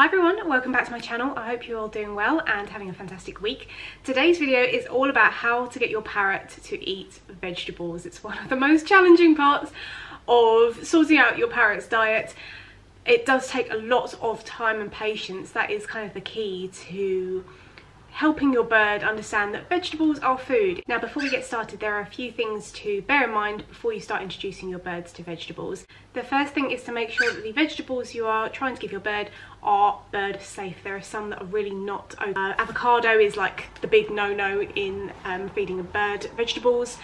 Hi everyone, welcome back to my channel. I hope you're all doing well and having a fantastic week. Today's video is all about how to get your parrot to eat vegetables. It's one of the most challenging parts of sorting out your parrot's diet. It does take a lot of time and patience. That is kind of the key to helping your bird understand that vegetables are food. Now before we get started there are a few things to bear in mind before you start introducing your birds to vegetables. The first thing is to make sure that the vegetables you are trying to give your bird are bird safe. There are some that are really not. Uh, avocado is like the big no-no in um, feeding a bird vegetables.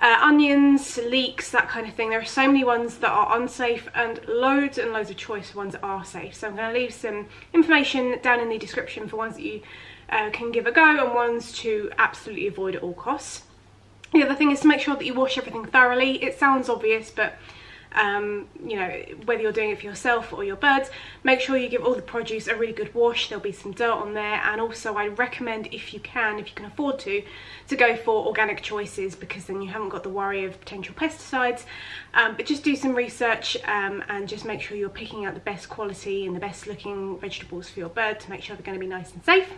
Uh, onions, leeks, that kind of thing. There are so many ones that are unsafe and loads and loads of choice ones that are safe. So I'm going to leave some information down in the description for ones that you uh, can give a go and ones to absolutely avoid at all costs. The other thing is to make sure that you wash everything thoroughly. It sounds obvious, but um, you know, whether you're doing it for yourself or your birds, make sure you give all the produce a really good wash. There'll be some dirt on there. And also I recommend if you can, if you can afford to, to go for organic choices because then you haven't got the worry of potential pesticides. Um, but just do some research um, and just make sure you're picking out the best quality and the best looking vegetables for your bird to make sure they're going to be nice and safe.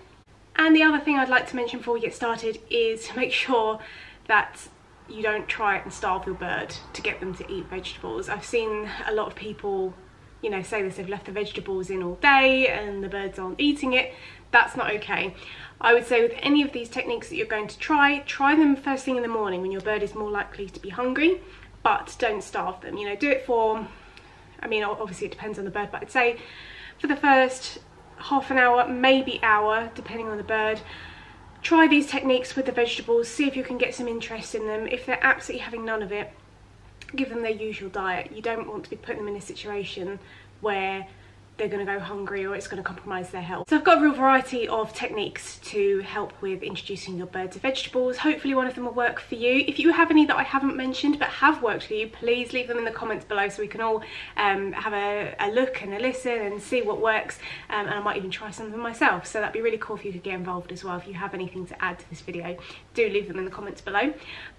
And the other thing I'd like to mention before we get started is to make sure that you don't try and starve your bird to get them to eat vegetables. I've seen a lot of people, you know, say this, they've left the vegetables in all day and the birds aren't eating it. That's not okay. I would say with any of these techniques that you're going to try, try them first thing in the morning when your bird is more likely to be hungry, but don't starve them. You know, do it for, I mean, obviously it depends on the bird, but I'd say for the first half an hour, maybe hour, depending on the bird. Try these techniques with the vegetables, see if you can get some interest in them. If they're absolutely having none of it, give them their usual diet. You don't want to be putting them in a situation where they're going to go hungry or it's going to compromise their health. So I've got a real variety of techniques to help with introducing your bird to vegetables. Hopefully one of them will work for you. If you have any that I haven't mentioned but have worked for you, please leave them in the comments below so we can all um, have a, a, look and a listen and see what works um, and I might even try some of them myself. So that'd be really cool if you could get involved as well. If you have anything to add to this video, do leave them in the comments below.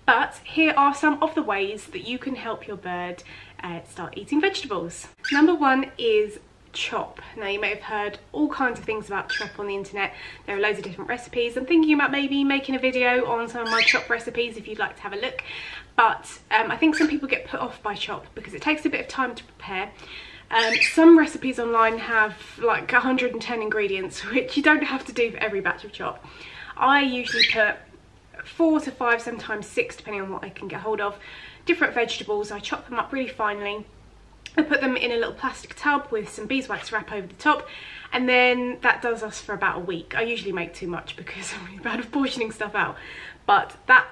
But here are some of the ways that you can help your bird uh, start eating vegetables. Number one is chop. Now you may have heard all kinds of things about chop on the internet. There are loads of different recipes. I'm thinking about maybe making a video on some of my chop recipes if you'd like to have a look. But um, I think some people get put off by chop because it takes a bit of time to prepare. Um, some recipes online have like 110 ingredients which you don't have to do for every batch of chop. I usually put four to five, sometimes six depending on what I can get hold of, different vegetables. I chop them up really finely I put them in a little plastic tub with some beeswax wrap over the top and then that does us for about a week. I usually make too much because I'm really bad at portioning stuff out but that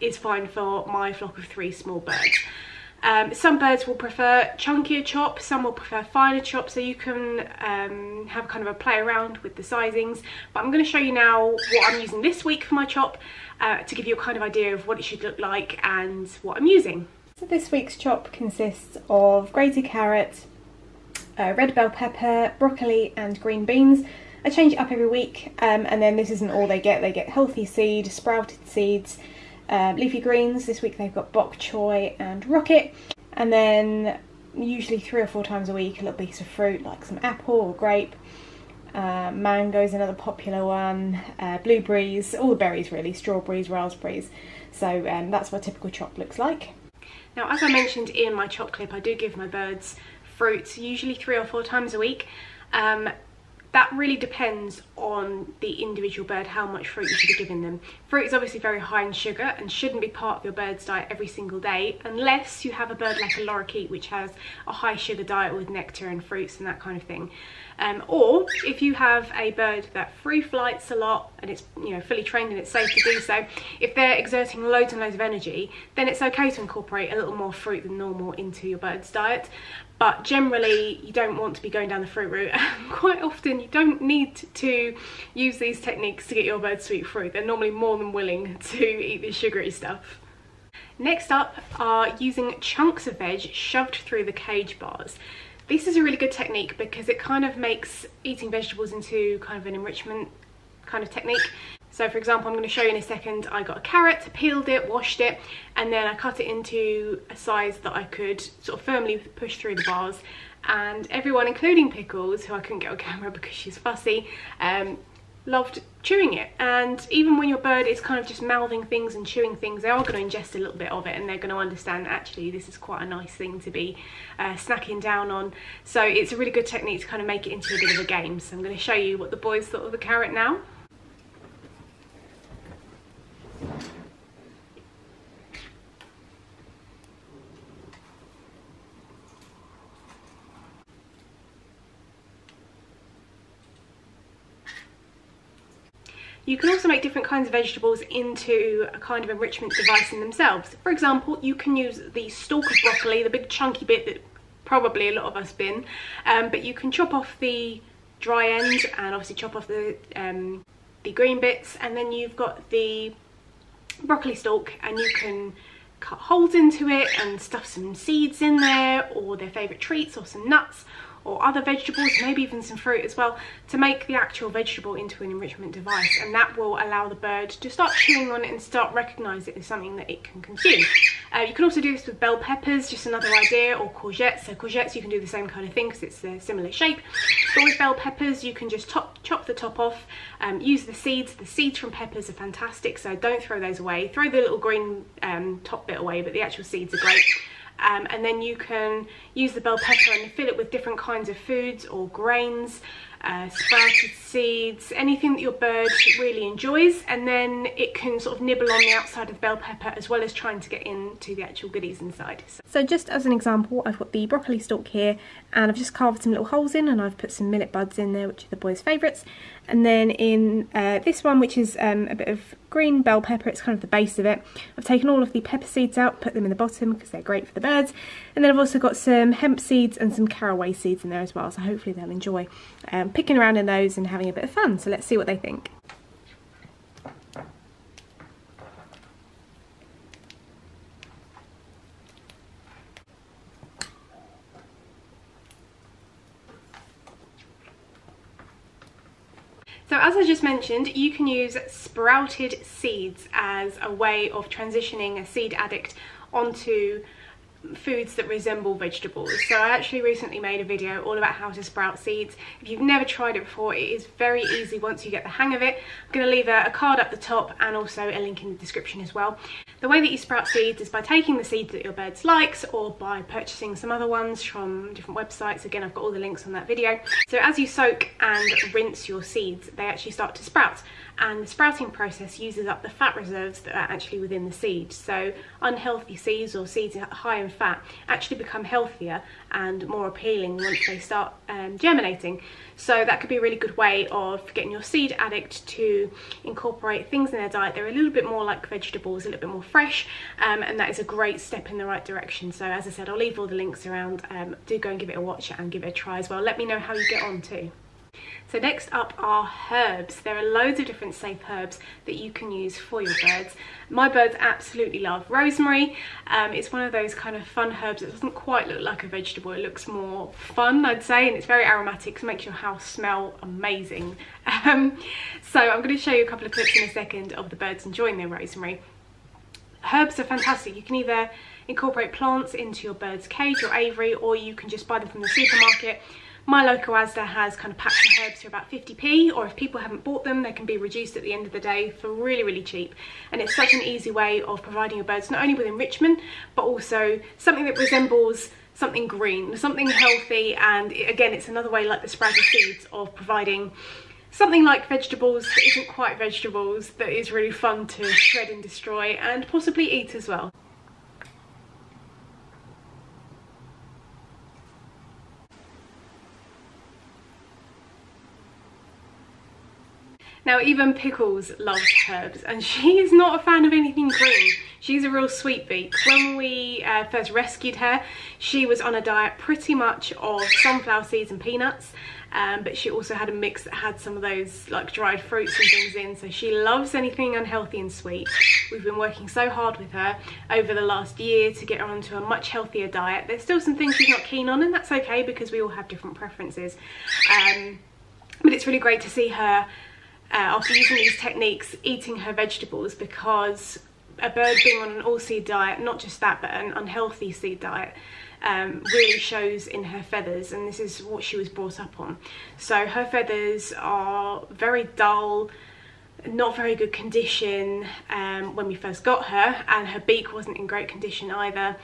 is fine for my flock of three small birds. Um, some birds will prefer chunkier chop, some will prefer finer chop, so you can um, have kind of a play around with the sizings. But I'm going to show you now what I'm using this week for my chop uh, to give you a kind of idea of what it should look like and what I'm using. So this week's chop consists of grated carrot, uh, red bell pepper, broccoli and green beans. I change it up every week um, and then this isn't all they get. They get healthy seed, sprouted seeds, uh, leafy greens. This week they've got bok choy and rocket. And then usually three or four times a week a little piece of fruit like some apple or grape. Uh, mango is another popular one, uh, blueberries, all the berries really, strawberries, raspberries. So um, that's what a typical chop looks like. Now, as I mentioned in my chop clip, I do give my birds fruits usually three or four times a week. Um, that really depends on the individual bird how much fruit you should be giving them. Fruit is obviously very high in sugar and shouldn't be part of your bird's diet every single day unless you have a bird like a lorikeet which has a high sugar diet with nectar and fruits and that kind of thing. Um, or if you have a bird that free flights a lot and it's you know fully trained and it's safe to do so, if they're exerting loads and loads of energy, then it's okay to incorporate a little more fruit than normal into your bird's diet. But generally, you don't want to be going down the fruit route. Quite often, you don't need to use these techniques to get your bird eat fruit. They're normally more than willing to eat the sugary stuff. Next up are using chunks of veg shoved through the cage bars. This is a really good technique because it kind of makes eating vegetables into kind of an enrichment kind of technique. So for example, I'm going to show you in a second, I got a carrot, peeled it, washed it, and then I cut it into a size that I could sort of firmly push through the bars. and everyone, including Pickles, who I couldn't get on camera because she's fussy, um, loved chewing it. And even when your bird is kind of just mouthing things and chewing things they are going to ingest a little bit of it and they're going to understand that actually this is quite a nice thing to be uh, snacking down on. So it's a really good technique to kind of make it into a bit of a game. So I'm going to show you what the boys thought of the carrot now You can also make different kinds of vegetables into a kind of enrichment device in themselves. For example, you can use the stalk of broccoli, the big chunky bit that probably a lot of us bin, um, but you can chop off the dry end and obviously chop off the, um, the green bits and then you've got the broccoli stalk and you can cut holes into it and stuff some seeds in there or their favourite treats or some nuts or other vegetables, maybe even some fruit as well, to make the actual vegetable into an enrichment device. And that will allow the bird to start chewing on it and start recognise it as something that it can consume. Uh, you can also do this with bell peppers, just another idea, or courgettes. So courgettes, you can do the same kind of thing because it's a similar shape. But with bell peppers, you can just top, chop the top off, um, use the seeds. The seeds from peppers are fantastic, so don't throw those away. Throw the little green um, top bit away, but the actual seeds are great. Um, and then you can use the bell pepper and fill it with different kinds of foods or grains uh, sprouted seeds, anything that your bird really enjoys and then it can sort of nibble on the outside of the bell pepper as well as trying to get into the actual goodies inside. So just as an example I've got the broccoli stalk here and I've just carved some little holes in and I've put some millet buds in there which are the boys' favourites and then in uh, this one which is um, a bit of green bell pepper, it's kind of the base of it. I've taken all of the pepper seeds out, put them in the bottom because they're great for the birds and then I've also got some hemp seeds and some caraway seeds in there as well so hopefully they'll enjoy um, picking around in those and having a bit of fun. So let's see what they think. So as I just mentioned, you can use sprouted seeds as a way of transitioning a seed addict onto foods that resemble vegetables. So I actually recently made a video all about how to sprout seeds. If you've never tried it before, it is very easy once you get the hang of it. I'm going to leave a, a card up the top and also a link in the description as well. The way that you sprout seeds is by taking the seeds that your birds likes or by purchasing some other ones from different websites. Again, I've got all the links on that video. So as you soak and rinse your seeds, they actually start to sprout and the sprouting process uses up the fat reserves that are actually within the seed. So unhealthy seeds or seeds high in fat actually become healthier and more appealing once they start um, germinating. So that could be a really good way of getting your seed addict to incorporate things in their diet. They're a little bit more like vegetables, a little bit more fresh, um, and that is a great step in the right direction. So as I said, I'll leave all the links around. Um, do go and give it a watch and give it a try as well. Let me know how you get on too. So next up are herbs. There are loads of different safe herbs that you can use for your birds. My birds absolutely love rosemary. Um, it's one of those kind of fun herbs that doesn't quite look like a vegetable. It looks more fun, I'd say, and it's very aromatic, so makes your house smell amazing. Um, so I'm going to show you a couple of clips in a second of the birds enjoying their rosemary. Herbs are fantastic. You can either incorporate plants into your bird's cage or aviary, or you can just buy them from the supermarket my local Asda has kind of packs of herbs for about 50p or if people haven't bought them they can be reduced at the end of the day for really really cheap and it's such an easy way of providing your birds not only with enrichment but also something that resembles something green, something healthy and again it's another way like the sprouted seeds of providing something like vegetables that isn't quite vegetables that is really fun to shred and destroy and possibly eat as well. Now even Pickles loves herbs and she is not a fan of anything green. She's a real sweet beak. When we uh, first rescued her, she was on a diet pretty much of sunflower seeds and peanuts. Um, but she also had a mix that had some of those like dried fruits and things in so she loves anything unhealthy and sweet we've been working so hard with her over the last year to get her onto a much healthier diet there's still some things she's not keen on and that's okay because we all have different preferences um, but it's really great to see her uh, after using these techniques eating her vegetables because a bird being on an all seed diet, not just that, but an unhealthy seed diet, um, really shows in her feathers and this is what she was brought up on. So her feathers are very dull, not very good condition um, when we first got her and her beak wasn't in great condition either.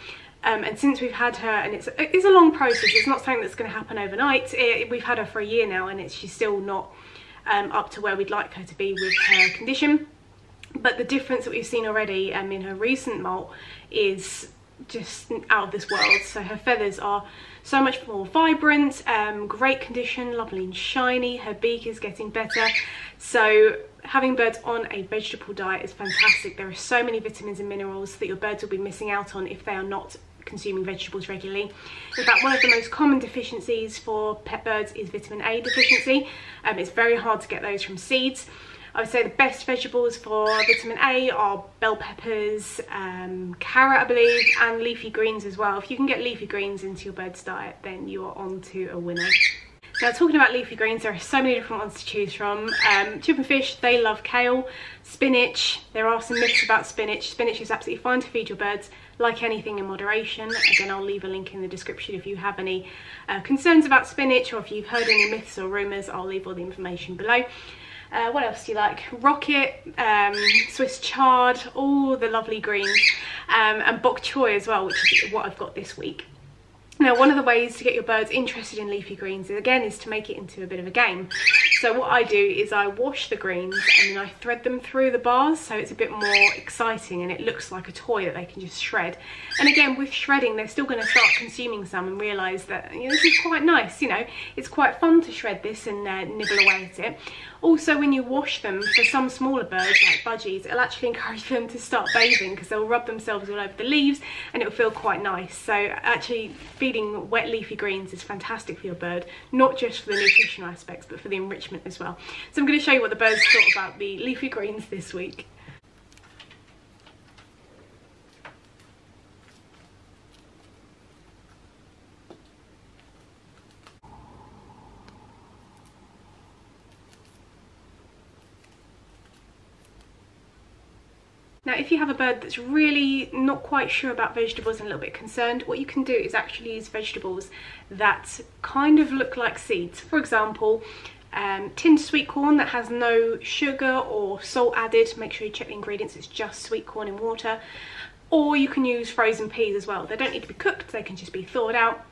Um, and since we've had her, and it's, it's a long process, it's not something that's going to happen overnight. It, we've had her for a year now and it's, she's still not um, up to where we'd like her to be with her condition. But the difference that we've seen already um, in her recent molt is just out of this world. So her feathers are so much more vibrant, um, great condition, lovely and shiny. Her beak is getting better. So having birds on a vegetable diet is fantastic. There are so many vitamins and minerals that your birds will be missing out on if they are not consuming vegetables regularly. In fact, one of the most common deficiencies for pet birds is vitamin A deficiency. Um, it's very hard to get those from seeds. I would say the best vegetables for vitamin A are bell peppers, um, carrot I believe, and leafy greens as well. If you can get leafy greens into your bird's diet, then you are on to a winner. Now talking about leafy greens, there are so many different ones to choose from. Um, fish, they love kale, spinach, there are some myths about spinach. Spinach is absolutely fine to feed your birds, like anything in moderation. Again, I'll leave a link in the description if you have any uh, concerns about spinach or if you've heard any myths or rumours, I'll leave all the information below. Uh, what else do you like? Rocket, um, Swiss chard, all the lovely greens, um, and bok choy as well, which is what I've got this week. Now one of the ways to get your birds interested in leafy greens again is to make it into a bit of a game. So what I do is I wash the greens and then I thread them through the bars so it's a bit more exciting and it looks like a toy that they can just shred. And again with shredding they're still going to start consuming some and realise that you know, this is quite nice, you know, it's quite fun to shred this and uh, nibble away at it. Also, when you wash them, for some smaller birds like budgies, it'll actually encourage them to start bathing because they'll rub themselves all over the leaves and it'll feel quite nice. So actually feeding wet leafy greens is fantastic for your bird, not just for the nutritional aspects, but for the enrichment as well. So I'm going to show you what the birds thought about the leafy greens this week. Now if you have a bird that's really not quite sure about vegetables and a little bit concerned, what you can do is actually use vegetables that kind of look like seeds. For example, um, tinned sweet corn that has no sugar or salt added, make sure you check the ingredients, it's just sweet corn in water. Or you can use frozen peas as well. They don't need to be cooked, they can just be thawed out.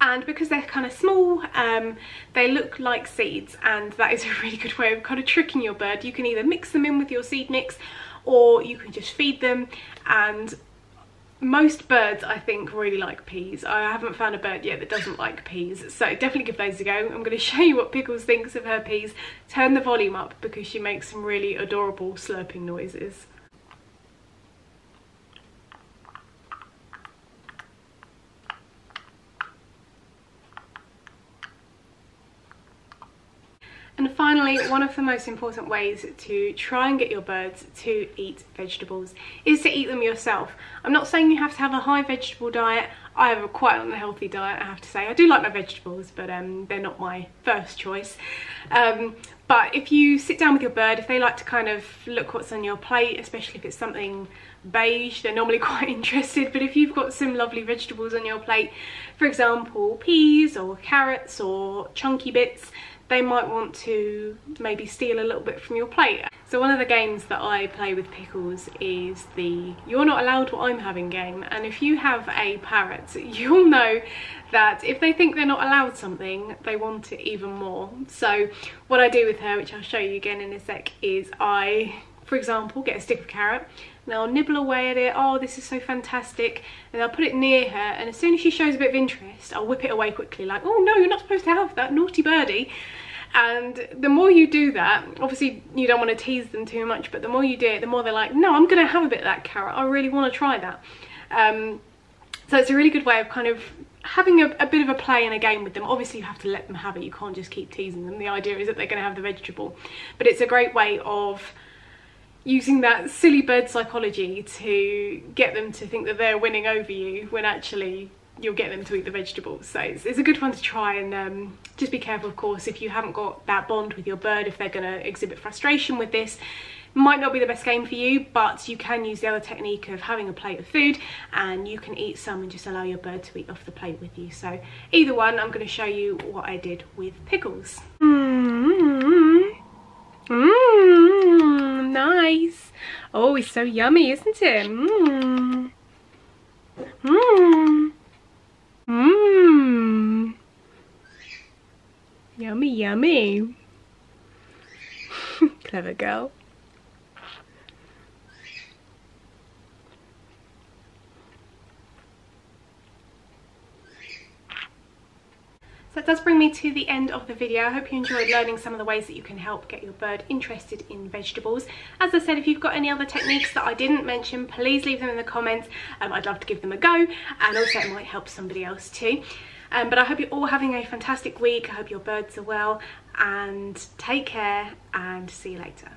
And because they're kind of small um, they look like seeds. And that is a really good way of kind of tricking your bird. You can either mix them in with your seed mix or you can just feed them. And most birds I think really like peas. I haven't found a bird yet that doesn't like peas so definitely give those a go. I'm going to show you what Pickles thinks of her peas. Turn the volume up because she makes some really adorable slurping noises. And finally, one of the most important ways to try and get your birds to eat vegetables is to eat them yourself. I'm not saying you have to have a high vegetable diet. I have a quite unhealthy diet, I have to say. I do like my vegetables, but um, they're not my first choice. Um, but if you sit down with your bird, if they like to kind of look what's on your plate, especially if it's something beige, they're normally quite interested. But if you've got some lovely vegetables on your plate, for example, peas or carrots or chunky bits, they might want to maybe steal a little bit from your plate. So one of the games that I play with Pickles is the you're not allowed what I'm having game and if you have a parrot you'll know that if they think they're not allowed something they want it even more. So what I do with her, which I'll show you again in a sec, is I for example get a stick of carrot and I'll nibble away at it, oh this is so fantastic, and I'll put it near her and as soon as she shows a bit of interest I'll whip it away quickly like, oh no you're not supposed to have that, naughty birdie. And the more you do that, obviously you don't want to tease them too much, but the more you do it, the more they're like, no, I'm going to have a bit of that carrot, I really want to try that. Um, so it's a really good way of kind of having a, a, bit of a play and a game with them. Obviously you have to let them have it, you can't just keep teasing them. The idea is that they're going to have the vegetable. But it's a great way of using that silly bird psychology to get them to think that they're winning over you when actually you'll get them to eat the vegetables. So it's, it's a good one to try and um, just be careful of course if you haven't got that bond with your bird, if they're going to exhibit frustration with this, might not be the best game for you but you can use the other technique of having a plate of food and you can eat some and just allow your bird to eat off the plate with you. So either one I'm going to show you what I did with pickles. Mmm mmm nice. Oh it's so yummy isn't it? Mmm mmm mmm yummy yummy. Clever girl So that does bring me to the end of the video. I hope you enjoyed learning some of the ways that you can help get your bird interested in vegetables. As I said, if you've got any other techniques that I didn't mention, please leave them in the comments. Um, I'd love to give them a go and also it might help somebody else too. Um, but I hope you're all having a fantastic week. I hope your birds are well and take care and see you later.